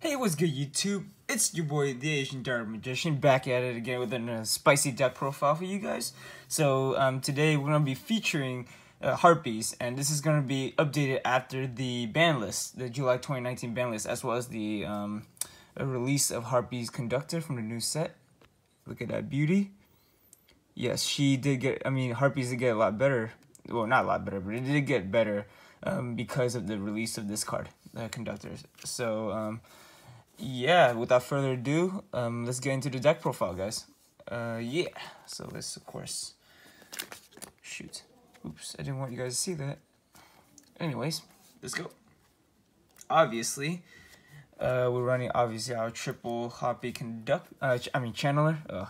Hey, what's good, YouTube? It's your boy, the Asian Dark Magician, back at it again with a spicy deck profile for you guys. So, um, today we're going to be featuring uh, Harpies, and this is going to be updated after the ban list, the July 2019 ban list, as well as the um, release of Harpies Conductor from the new set. Look at that beauty. Yes, she did get, I mean, Harpies did get a lot better. Well, not a lot better, but it did get better um, because of the release of this card, the Conductor. So, um, yeah, without further ado, um, let's get into the deck profile, guys. Uh, yeah, so let's, of course, shoot. Oops, I didn't want you guys to see that. Anyways, let's go. Obviously, uh, we're running, obviously, our triple Harpy conduct, uh, I mean, channeler. Ugh.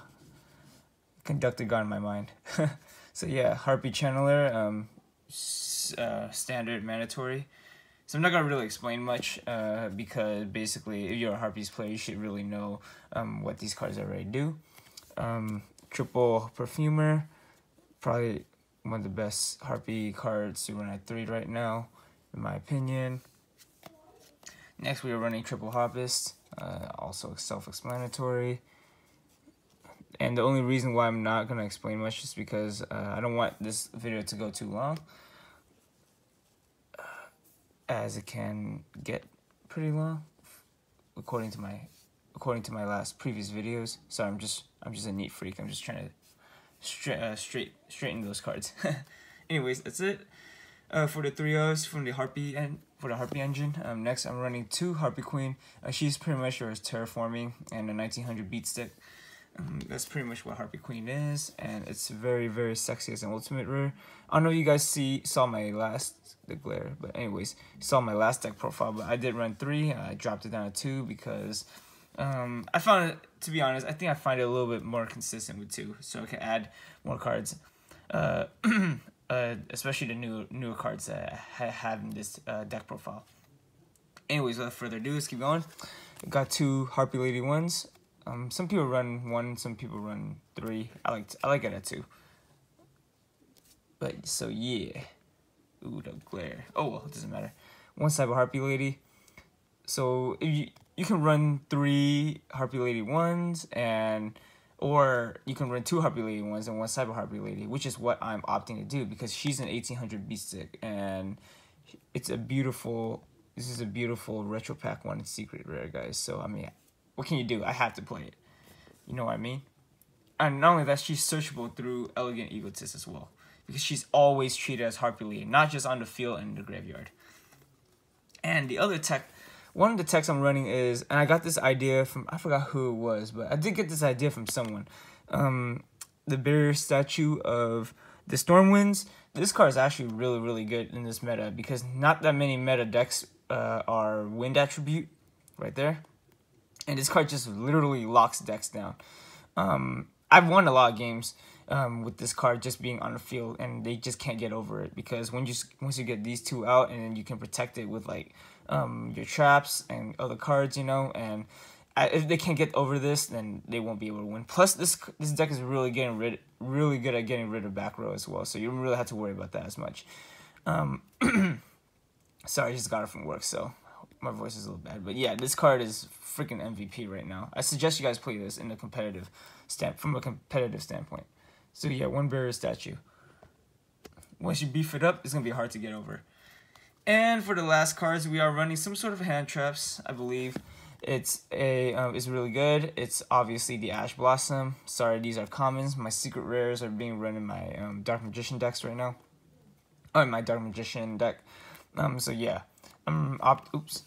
Conductor got in my mind. so yeah, Harpie channeler, um, uh, standard mandatory. So I'm not gonna really explain much uh, because basically, if you're a Harpies player, you should really know um, what these cards already do. Um, triple Perfumer, probably one of the best Harpy cards to run at three right now, in my opinion. Next, we are running Triple Harpist, uh, also self-explanatory. And the only reason why I'm not gonna explain much is because uh, I don't want this video to go too long as it can get pretty long according to my according to my last previous videos so i'm just i'm just a neat freak i'm just trying to straight uh, straight straighten those cards anyways that's it uh, for the three O's from the Harpy and for the Harpy engine. Um, next, I'm running two Harpie Queen. Uh, she's pretty much yours terraforming and a 1900 beat stick. Um, that's pretty much what Harpie Queen is, and it's very very sexy as an ultimate rare. I know you guys see saw my last the glare. But anyways, saw my last deck profile, but I did run three. I dropped it down to two because um, I found it, to be honest, I think I find it a little bit more consistent with two, so I can add more cards. Uh, uh, especially the new newer cards that I have in this uh, deck profile. Anyways, without further ado, let's keep going. Got two Harpie Lady ones. Um, some people run one, some people run three. I like I like it at two. But so yeah. Ooh, the glare. Oh well, it doesn't matter. One Cyber Harpie Lady. So if you you can run three Harpie Lady ones and or you can run two Harpie Lady ones and one Cyber Harpie Lady, which is what I'm opting to do because she's an 1800 beat stick and it's a beautiful. This is a beautiful retro pack one secret rare, guys. So I mean, what can you do? I have to play it. You know what I mean? And not only that, she's searchable through Elegant Egotist as well because she's always treated as Harpy Lady, not just on the field and in the graveyard. And the other tech, one of the techs I'm running is, and I got this idea from, I forgot who it was, but I did get this idea from someone. Um, the barrier statue of the Stormwinds. This card is actually really, really good in this meta because not that many meta decks uh, are wind attribute right there. And this card just literally locks decks down. Um, I've won a lot of games um, with this card just being on the field, and they just can't get over it because when you once you get these two out, and you can protect it with like um, your traps and other cards, you know, and if they can't get over this, then they won't be able to win. Plus, this this deck is really getting rid, really good at getting rid of back row as well, so you don't really have to worry about that as much. Um, sorry, I just got it from work, so my voice is a little bad, but yeah, this card is freaking MVP right now. I suggest you guys play this in a competitive stamp from a competitive standpoint. So yeah, one barrier statue. Once you beef it up, it's gonna be hard to get over. And for the last cards, we are running some sort of hand traps, I believe. It's a um, it's really good. It's obviously the Ash Blossom. Sorry, these are commons. My secret rares are being run in my um, Dark Magician decks right now. Oh, in my Dark Magician deck. Um, so yeah, I'm opt. Oops,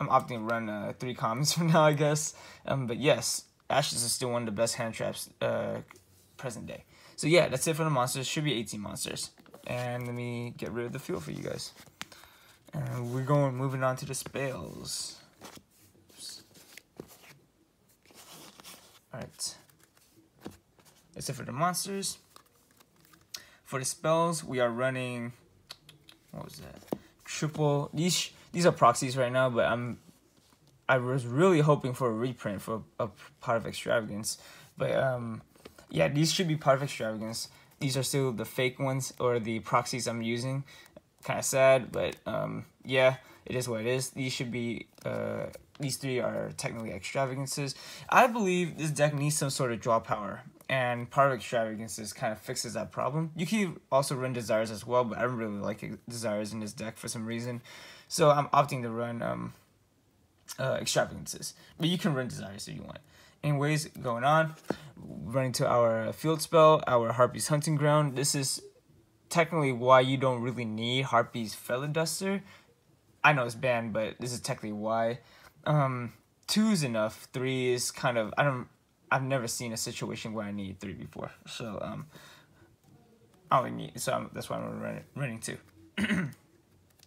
I'm opting to run uh, three commons for now, I guess. Um, but yes, Ashes is still one of the best hand traps uh, present day. So yeah, that's it for the monsters. Should be 18 monsters. And let me get rid of the fuel for you guys. And we're going, moving on to the spells. Alright. That's it for the monsters. For the spells, we are running, what was that? Triple, these these are proxies right now, but I'm, I was really hoping for a reprint for a, a Pot of Extravagance. But um, yeah, these should be Pot of Extravagance. These are still the fake ones or the proxies I'm using. Kind of sad, but um, yeah, it is what it is. These should be uh, these three are technically extravagances. I believe this deck needs some sort of draw power, and Pot of extravagances kind of fixes that problem. You can also run desires as well, but I don't really like desires in this deck for some reason, so I'm opting to run um, uh, extravagances. But you can run desires if you want. Anyways, going on, running to our field spell, our Harpie's Hunting Ground. This is technically why you don't really need Harpie's Feather Duster. I know it's banned, but this is technically why. Um, two is enough. Three is kind of I don't. I've never seen a situation where I need three before, so um, I only need so I'm, that's why I'm running running two.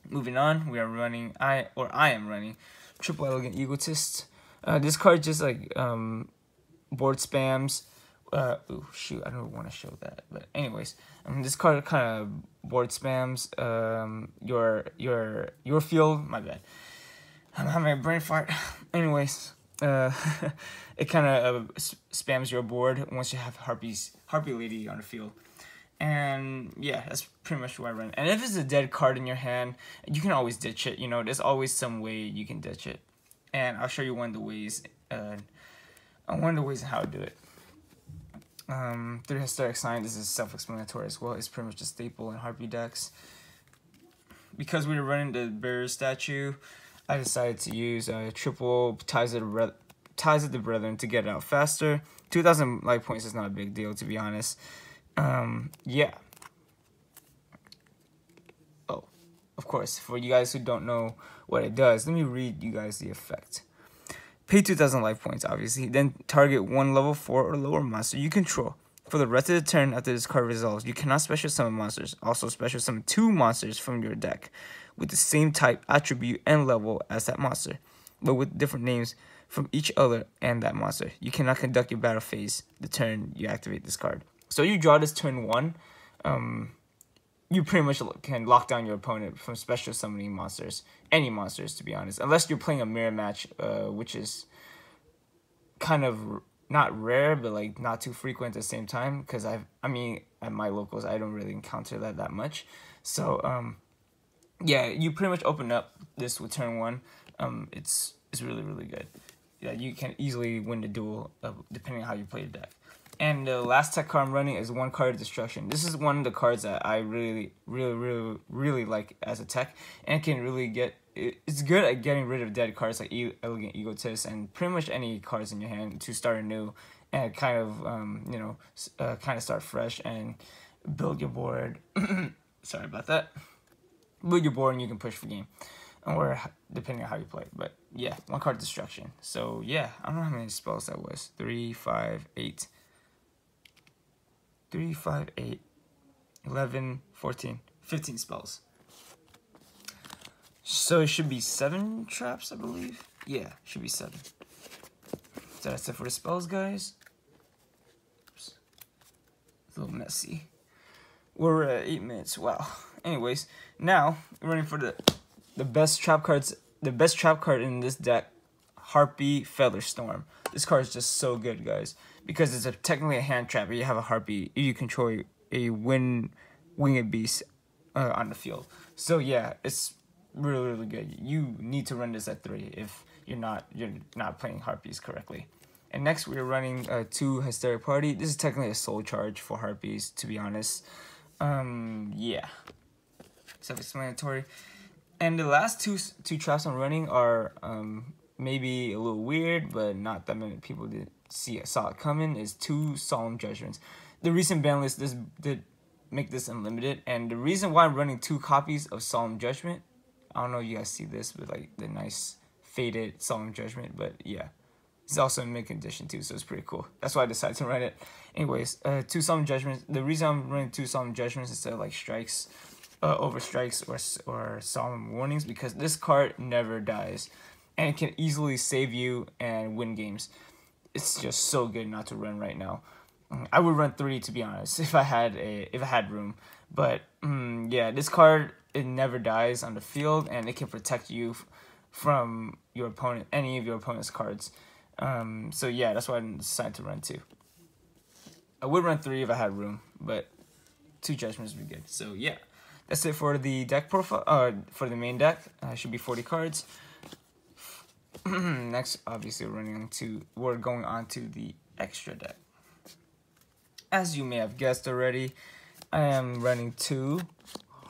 Moving on, we are running I or I am running triple elegant egotist. Uh, this card just like um, board spams. Uh, ooh, shoot, I don't want to show that, but anyways, um, this card kind of board spams um, your your your field. My bad. I'm having a brain fart. anyways, uh, it kind of uh, spams your board once you have Harpy's harpy lady on the field. And yeah, that's pretty much what I run. And if it's a dead card in your hand, you can always ditch it. You know, there's always some way you can ditch it and I'll show you one of the ways. Uh, one of the ways how to do it. Um, through Hysteric Sign, this is self-explanatory as well. It's pretty much a staple in Harpy decks. Because we were running the Bear statue, I decided to use a uh, triple Ties of, the Ties of the Brethren to get it out faster. 2,000 life points is not a big deal, to be honest. Um, yeah. Oh, of course, for you guys who don't know what it does. Let me read you guys the effect. Pay 2,000 life points, obviously. Then target one level 4 or lower monster you control. For the rest of the turn after this card resolves, you cannot special summon monsters. Also, special summon two monsters from your deck with the same type, attribute, and level as that monster, but with different names from each other and that monster. You cannot conduct your battle phase the turn you activate this card. So you draw this turn 1. Um, you pretty much can lock down your opponent from special summoning monsters. Any monsters, to be honest. Unless you're playing a mirror match, uh, which is kind of not rare, but like not too frequent at the same time. Because I've, I mean, at my locals, I don't really encounter that that much. So, um, yeah, you pretty much open up this with turn one. Um, it's it's really really good. Yeah, you can easily win the duel uh, depending on how you play the deck. And the last tech card I'm running is one card destruction. This is one of the cards that I really, really, really, really like as a tech, and can really get. It's good at getting rid of dead cards like Elegant Egotist and pretty much any cards in your hand to start anew and kind of, um, you know, uh, kind of start fresh and build your board. Sorry about that. Build your board and you can push for game, or depending on how you play. But yeah, one card destruction. So yeah, I don't know how many spells that was. Three, five, eight. 3, 5, 8, 11, 14, 15 spells. So it should be 7 traps, I believe. Yeah, should be 7. So that's it for the spells, guys. Oops. a little messy. We're at 8 minutes. Wow. Anyways, now we're running for the the best trap cards. The best trap card in this deck, Harpie Featherstorm. This card is just so good, guys because it's a technically a hand trap. But you have a harpy. You control a winged beast uh, on the field. So yeah, it's really really good. You need to run this at three if you're not you're not playing harpies correctly. And next we're running uh, two hysteric party. This is technically a soul charge for harpies, to be honest. Um, yeah, self-explanatory. And the last two two traps I'm running are um, maybe a little weird, but not that many people did see it, saw it coming is two solemn judgments. The recent ban list this did make this unlimited, and the reason why I'm running two copies of Solemn Judgment, I don't know if you guys see this but like the nice faded Solemn Judgment, but yeah. It's also in mid condition too, so it's pretty cool. That's why I decided to run it. Anyways, uh, two Solemn Judgments. The reason I'm running two Solemn Judgments instead of like strikes, uh, over strikes or, or solemn warnings because this card never dies and it can easily save you and win games it's just so good not to run right now. I would run three to be honest if I had a if I had room. But mm, yeah, this card it never dies on the field and it can protect you from your opponent any of your opponent's cards. Um, so yeah, that's why I decided to run two. I would run three if I had room, but two judgments would be good. So yeah, that's it for the deck profile. Uh, for the main deck, uh, should be forty cards. next, obviously, we're running to we're going on to the extra deck. As you may have guessed already, I am running two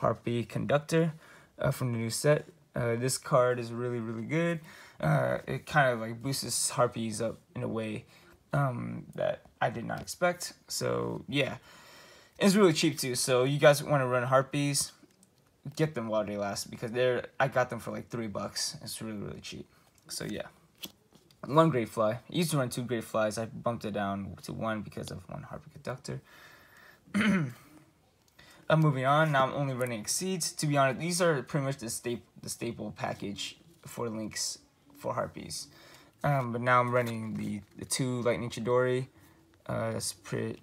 Harpie Conductor uh, from the new set. Uh, this card is really really good. Uh, it kind of like boosts Harpies up in a way um, that I did not expect. So yeah, it's really cheap too. So you guys want to run Harpies, get them while they last because they're I got them for like three bucks. It's really really cheap. So yeah. One great fly. I used to run two great flies. I bumped it down to one because of one Harpie Conductor. I'm moving on. Now I'm only running Exceeds. To be honest, these are pretty much the staple the staple package for links for Harpies. Um, but now I'm running the, the two Lightning Chidori. Uh, that's pretty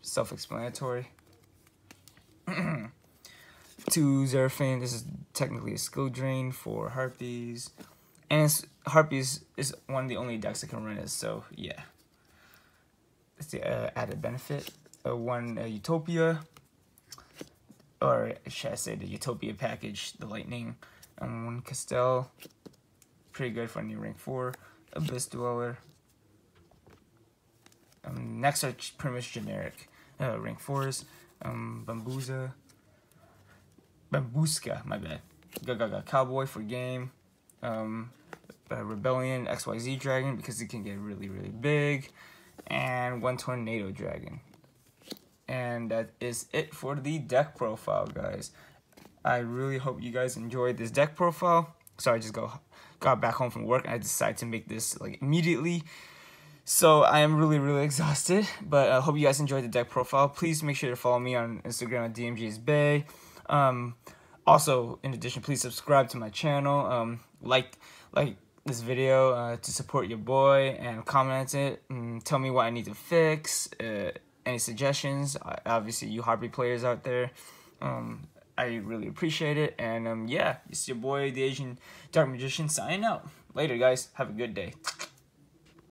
self-explanatory. two Zerafin. This is technically a skill drain for Harpies. And Harpies is one of the only decks that can run it, so yeah. It's the uh, added benefit. Uh, one uh, Utopia, or should I say the Utopia package, the Lightning. Um, one Castel, pretty good for a new rank 4. Abyss Dweller. Um, next are pretty much generic uh, rank 4s. Um, Bambuza. Bagooska, my bad. Gaga Cowboy for game. Um, uh, Rebellion XYZ Dragon because it can get really, really big. And one Tornado Dragon. And that is it for the deck profile, guys. I really hope you guys enjoyed this deck profile. Sorry, I just go got back home from work and I decided to make this like immediately. So I am really, really exhausted, but I hope you guys enjoyed the deck profile. Please make sure to follow me on Instagram at dmgisbae. Um, also, in addition, please subscribe to my channel. Um, like, like this video uh, to support your boy and comment it and tell me what I need to fix. Uh, any suggestions? Obviously, you Harpy players out there. Um, I really appreciate it. And um, yeah, it's your boy, the Asian Dark Magician, signing out. Later, guys. Have a good day.